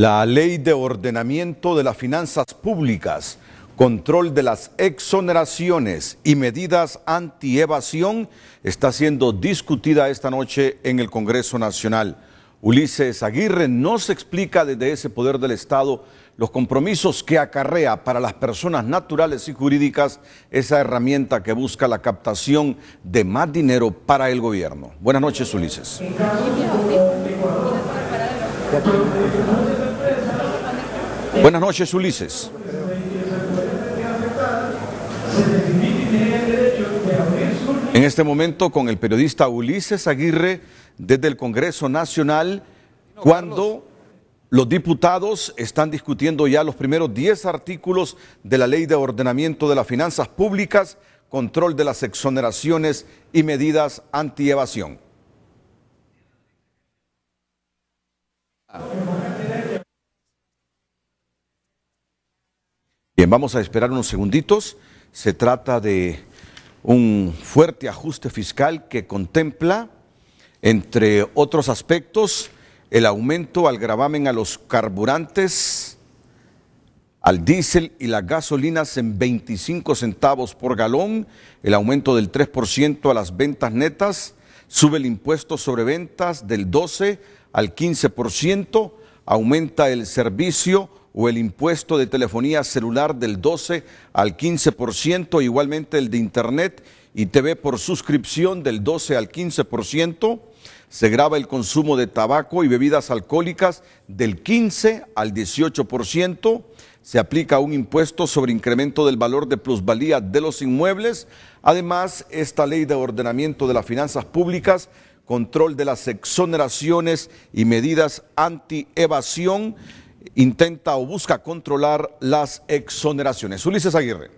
La ley de ordenamiento de las finanzas públicas, control de las exoneraciones y medidas anti-evasión está siendo discutida esta noche en el Congreso Nacional. Ulises Aguirre nos explica desde ese poder del Estado los compromisos que acarrea para las personas naturales y jurídicas esa herramienta que busca la captación de más dinero para el gobierno. Buenas noches, Ulises. Buenas noches, Ulises. En este momento con el periodista Ulises Aguirre desde el Congreso Nacional, cuando los diputados están discutiendo ya los primeros 10 artículos de la Ley de Ordenamiento de las Finanzas Públicas, control de las exoneraciones y medidas anti-evasión. Bien, vamos a esperar unos segunditos. Se trata de un fuerte ajuste fiscal que contempla, entre otros aspectos, el aumento al gravamen a los carburantes, al diésel y las gasolinas en 25 centavos por galón, el aumento del 3% a las ventas netas, sube el impuesto sobre ventas del 12 al 15%, aumenta el servicio o el impuesto de telefonía celular del 12 al 15%, igualmente el de Internet y TV por suscripción del 12 al 15%, se graba el consumo de tabaco y bebidas alcohólicas del 15 al 18%, se aplica un impuesto sobre incremento del valor de plusvalía de los inmuebles, además esta ley de ordenamiento de las finanzas públicas control de las exoneraciones y medidas anti-evasión intenta o busca controlar las exoneraciones. Ulises Aguirre.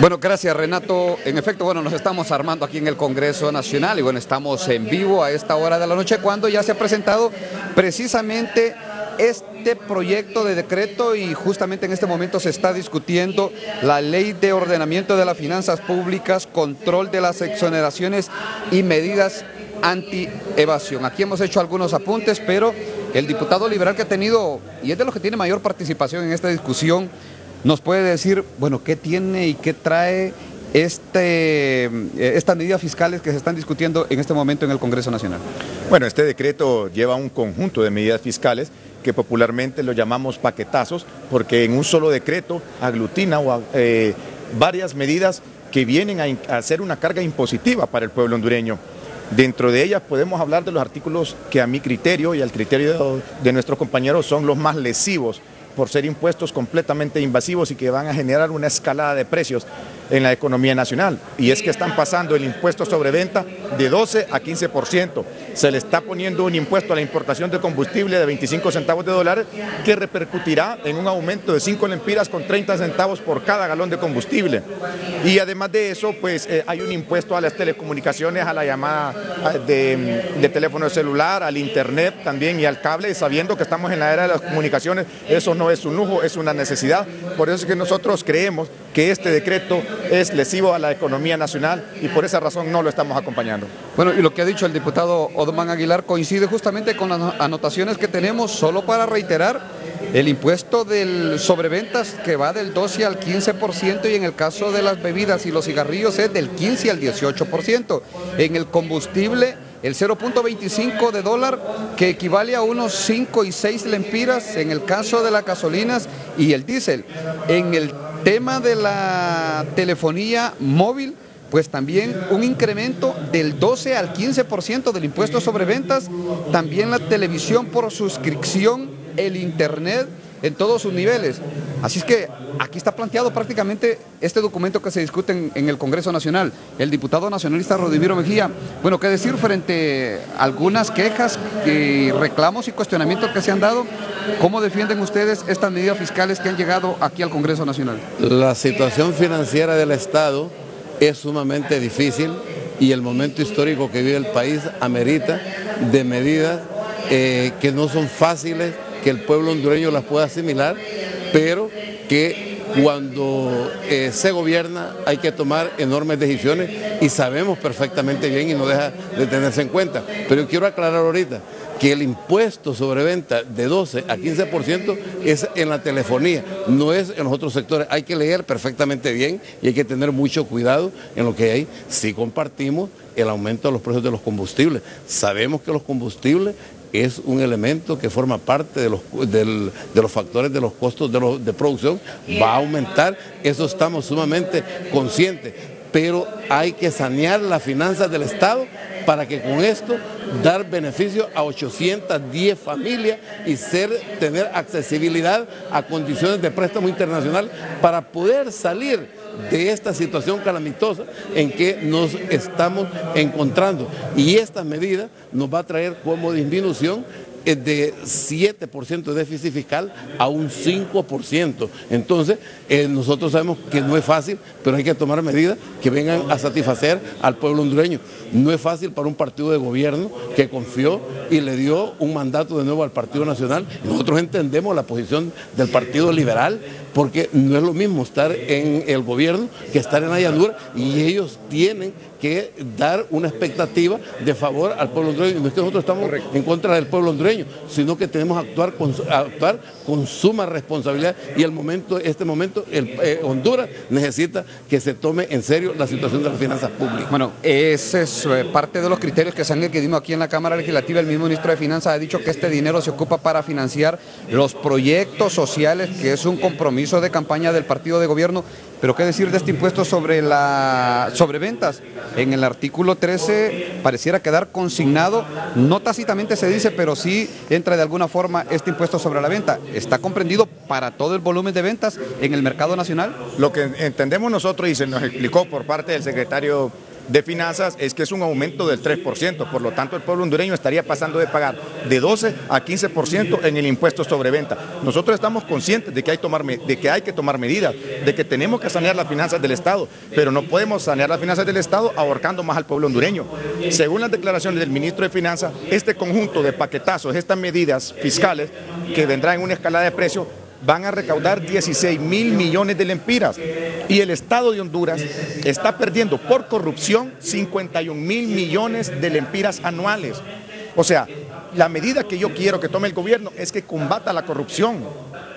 Bueno, gracias Renato. En efecto, bueno, nos estamos armando aquí en el Congreso Nacional y bueno, estamos en vivo a esta hora de la noche cuando ya se ha presentado precisamente este proyecto de decreto y justamente en este momento se está discutiendo la ley de ordenamiento de las finanzas públicas, control de las exoneraciones y medidas anti-evasión. Aquí hemos hecho algunos apuntes, pero el diputado liberal que ha tenido, y es de los que tiene mayor participación en esta discusión, nos puede decir, bueno, qué tiene y qué trae este, eh, estas medidas fiscales que se están discutiendo en este momento en el Congreso Nacional. Bueno, este decreto lleva un conjunto de medidas fiscales que popularmente lo llamamos paquetazos, porque en un solo decreto aglutina eh, varias medidas que vienen a, a ser una carga impositiva para el pueblo hondureño. Dentro de ellas podemos hablar de los artículos que a mi criterio y al criterio de nuestros compañeros son los más lesivos por ser impuestos completamente invasivos y que van a generar una escalada de precios en la economía nacional. Y es que están pasando el impuesto sobre venta de 12 a 15%. Se le está poniendo un impuesto a la importación de combustible de 25 centavos de dólar que repercutirá en un aumento de 5 lempiras con 30 centavos por cada galón de combustible. Y además de eso, pues eh, hay un impuesto a las telecomunicaciones, a la llamada de, de teléfono celular, al internet también y al cable, sabiendo que estamos en la era de las comunicaciones, eso no es un lujo, es una necesidad. Por eso es que nosotros creemos que este decreto es lesivo a la economía nacional y por esa razón no lo estamos acompañando. Bueno, y lo que ha dicho el diputado Odomán Aguilar coincide justamente con las anotaciones que tenemos, solo para reiterar, el impuesto del sobreventas que va del 12 al 15% y en el caso de las bebidas y los cigarrillos es del 15 al 18%. En el combustible el 0.25 de dólar que equivale a unos 5 y 6 lempiras en el caso de las gasolinas y el diésel. En el tema de la telefonía móvil, pues también un incremento del 12 al 15% del impuesto sobre ventas, también la televisión por suscripción, el internet en todos sus niveles. Así es que aquí está planteado prácticamente este documento que se discute en, el Congreso Nacional. El diputado nacionalista Rodimiro Mejía, bueno, ¿qué decir frente a algunas quejas y reclamos y cuestionamientos que se han dado? ¿Cómo defienden ustedes estas medidas fiscales que han llegado aquí al Congreso Nacional? La situación financiera del Estado es sumamente difícil y el momento histórico que vive el país amerita de medidas eh, que no son fáciles que el pueblo hondureño las pueda asimilar, pero que cuando eh, se gobierna hay que tomar enormes decisiones y sabemos perfectamente bien y no deja de tenerse en cuenta. Pero quiero aclarar ahorita, que el impuesto sobre venta de 12 a 15% es en la telefonía, no es en los otros sectores. Hay que leer perfectamente bien y hay que tener mucho cuidado en lo que hay. Si compartimos el aumento de los precios de los combustibles. Sabemos que los combustibles es un elemento que forma parte de los, de los factores de los costos de, de producción, va a aumentar, eso estamos sumamente conscientes, pero hay que sanear las finanzas del Estado para que con esto dar beneficio a 810 familias y ser, tener accesibilidad a condiciones de préstamo internacional para poder salir de esta situación calamitosa en que nos estamos encontrando. Y esta medida nos va a traer como disminución de 7% de déficit fiscal a un 5%. Entonces, eh, nosotros sabemos que no es fácil, pero hay que tomar medidas que vengan a satisfacer al pueblo hondureño. No es fácil para un partido de gobierno que confió y le dio un mandato de nuevo al Partido Nacional. Nosotros entendemos la posición del Partido Liberal, porque no es lo mismo estar en el gobierno que estar en la llanura y ellos tienen que dar una expectativa de favor al pueblo hondureño. No es que nosotros estamos en contra del pueblo hondureño, sino que tenemos que actuar con, actuar con suma responsabilidad y el momento, este momento, el, eh, Honduras necesita que se tome en serio la situación de las finanzas públicas. Bueno, ese es eh, parte de los criterios que se han adquirido aquí en la Cámara Legislativa. El mismo ministro de Finanzas ha dicho que este dinero se ocupa para financiar los proyectos sociales, que es un compromiso de campaña del partido de gobierno pero qué decir de este impuesto sobre la sobre ventas. En el artículo 13 pareciera quedar consignado, no tácitamente se dice, pero sí entra de alguna forma este impuesto sobre la venta. ¿Está comprendido para todo el volumen de ventas en el mercado nacional? Lo que entendemos nosotros y se nos explicó por parte del secretario de finanzas es que es un aumento del 3%, por lo tanto el pueblo hondureño estaría pasando de pagar de 12 a 15% en el impuesto sobre venta. Nosotros estamos conscientes de que, hay tomar, de que hay que tomar medidas, de que tenemos que sanear las finanzas del Estado, pero no podemos sanear las finanzas del Estado ahorcando más al pueblo hondureño. Según las declaraciones del ministro de Finanzas, este conjunto de paquetazos, estas medidas fiscales que vendrán en una escala de precios, van a recaudar 16 mil millones de lempiras y el Estado de Honduras está perdiendo por corrupción 51 mil millones de lempiras anuales. O sea, la medida que yo quiero que tome el gobierno es que combata la corrupción.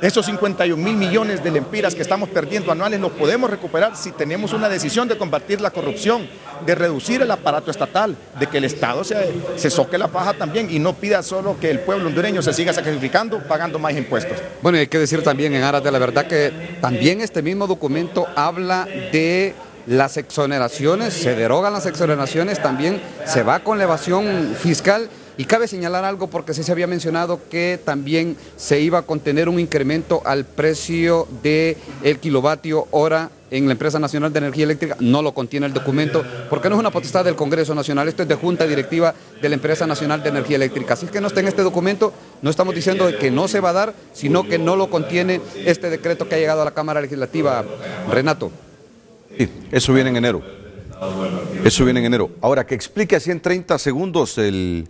Esos 51 mil millones de lempiras que estamos perdiendo anuales los podemos recuperar si tenemos una decisión de combatir la corrupción, de reducir el aparato estatal, de que el Estado se, se soque la paja también y no pida solo que el pueblo hondureño se siga sacrificando pagando más impuestos. Bueno, y hay que decir también en aras de la verdad que también este mismo documento habla de las exoneraciones, se derogan las exoneraciones, también se va con la evasión fiscal y cabe señalar algo porque sí se había mencionado que también se iba a contener un incremento al precio del el kilovatio hora en la Empresa Nacional de Energía Eléctrica, no lo contiene el documento, porque no es una potestad del Congreso Nacional, esto es de Junta Directiva de la Empresa Nacional de Energía Eléctrica. Así que no está en este documento, no estamos diciendo que no se va a dar, sino que no lo contiene este decreto que ha llegado a la Cámara Legislativa. Renato. Sí, eso viene en enero. Eso viene en enero. Ahora, que explique así en 30 segundos el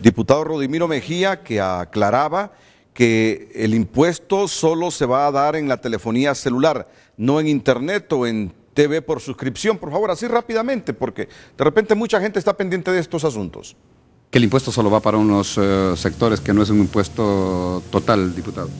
diputado Rodimiro Mejía que aclaraba que el impuesto solo se va a dar en la telefonía celular, no en internet o en TV por suscripción. Por favor, así rápidamente, porque de repente mucha gente está pendiente de estos asuntos. Que el impuesto solo va para unos eh, sectores, que no es un impuesto total, diputado.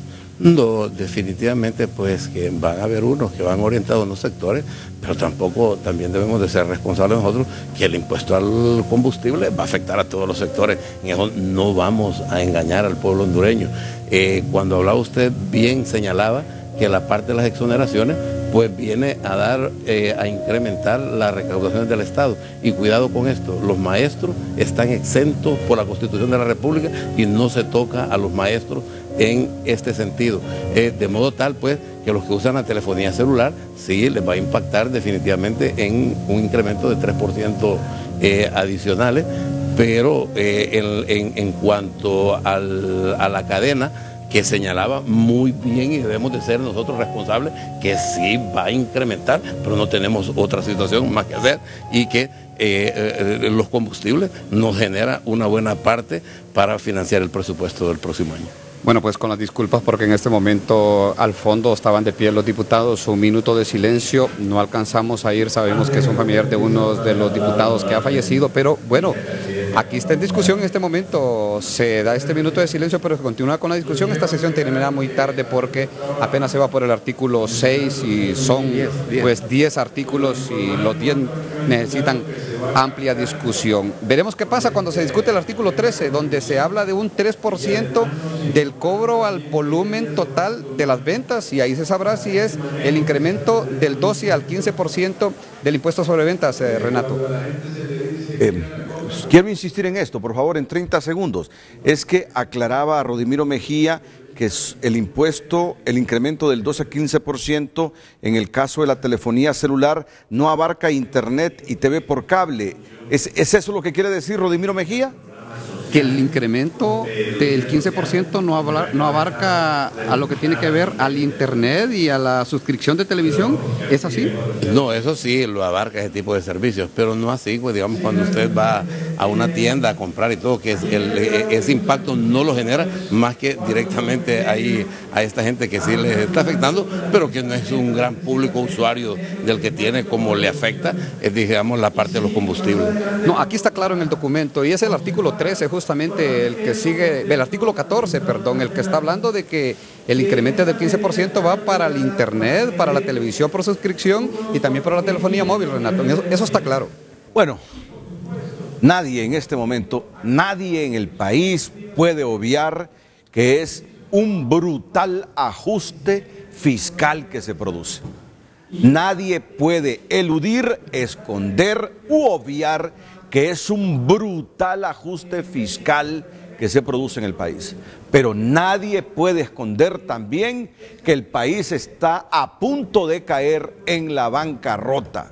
No, definitivamente pues que van a haber unos que van orientados a unos sectores, pero tampoco también debemos de ser responsables nosotros que el impuesto al combustible va a afectar a todos los sectores. En eso no vamos a engañar al pueblo hondureño. Eh, cuando hablaba usted bien señalaba que la parte de las exoneraciones pues viene a dar, eh, a incrementar las recaudaciones del Estado. Y cuidado con esto, los maestros están exentos por la Constitución de la República y no se toca a los maestros en este sentido. Eh, de modo tal, pues, que los que usan la telefonía celular sí les va a impactar definitivamente en un incremento de 3% eh, adicionales, pero en, en, cuanto a la cadena, que señalaba muy bien y debemos de ser nosotros responsables que sí va a incrementar, pero no tenemos otra situación más que hacer y que eh, eh, los combustibles nos genera una buena parte para financiar el presupuesto del próximo año. Bueno, pues con las disculpas porque en este momento al fondo estaban de pie los diputados, un minuto de silencio, no alcanzamos a ir, sabemos que es un familiar de uno de los diputados que ha fallecido, pero bueno, Aquí está en discusión en este momento, se da este minuto de silencio, pero se continúa con la discusión. Esta sesión terminará muy tarde porque apenas se va por el artículo 6 y son pues 10 artículos y los 10 necesitan amplia discusión. Veremos qué pasa cuando se discute el artículo 13, donde se habla de un 3% del cobro al volumen total de las ventas y ahí se sabrá si es el incremento del 12 al 15% del impuesto sobre ventas, eh, Renato. Eh, quiero insistir en esto, por favor, en 30 segundos. Es que aclaraba a Rodimiro Mejía que el impuesto, el incremento del 12 a 15% en el caso de la telefonía celular no abarca internet y TV por cable. ¿Es, ¿Es eso lo que quiere decir Rodimiro Mejía? Que el incremento del 15% no, no abarca a lo que tiene que ver al Internet y a la suscripción de televisión, ¿es así? No, eso sí lo abarca ese tipo de servicios, pero no así, pues digamos cuando usted va a una tienda a comprar y todo, que ese impacto no lo genera más que directamente ahí a esta gente que sí les está afectando, pero que no es un gran público usuario del que tiene como le afecta, es digamos la parte de los combustibles. No, aquí está claro en el documento y es el artículo 13 justamente justamente el que sigue, el artículo 14, perdón, el que está hablando de que el incremento del 15% va para el Internet, para la televisión por suscripción y también para la telefonía móvil, Renato. Eso, eso está claro. Bueno, nadie en este momento, nadie en el país puede obviar que es un brutal ajuste fiscal que se produce. Nadie puede eludir, esconder u obviar que es un brutal ajuste fiscal que se produce en el país. Pero nadie puede esconder también que el país está a punto de caer en la bancarrota.